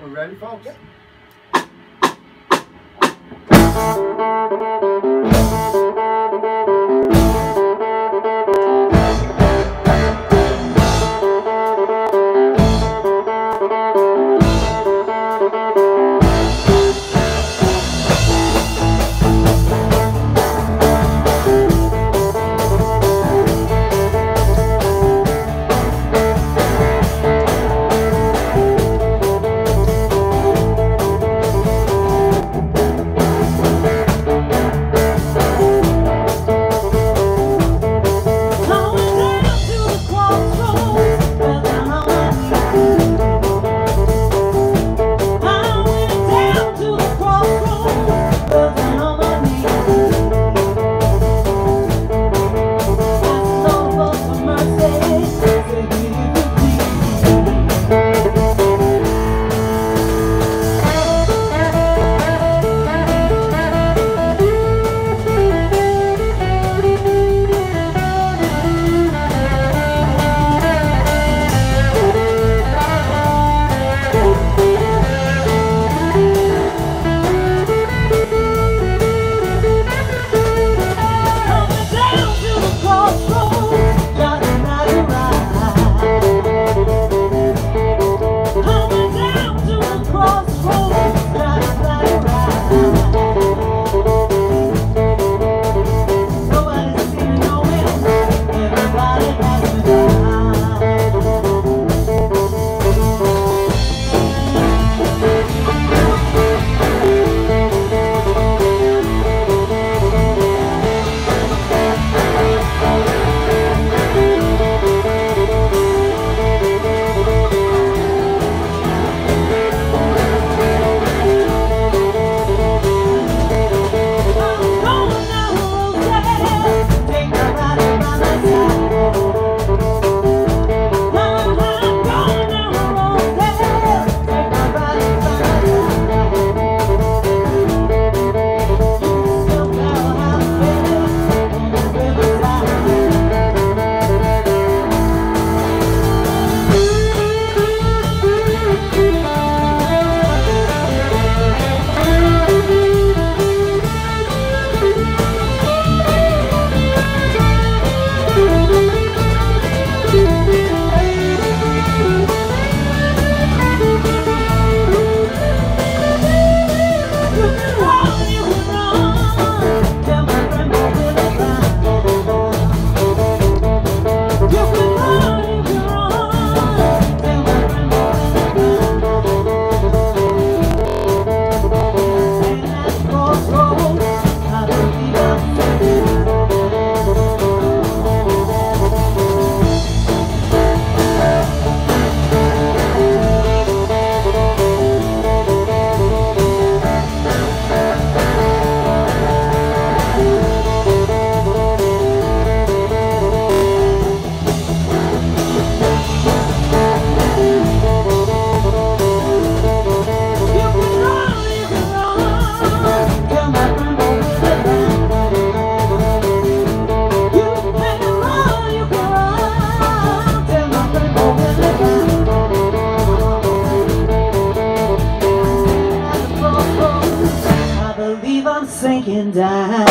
We're ready, folks? Yep. Sinking down.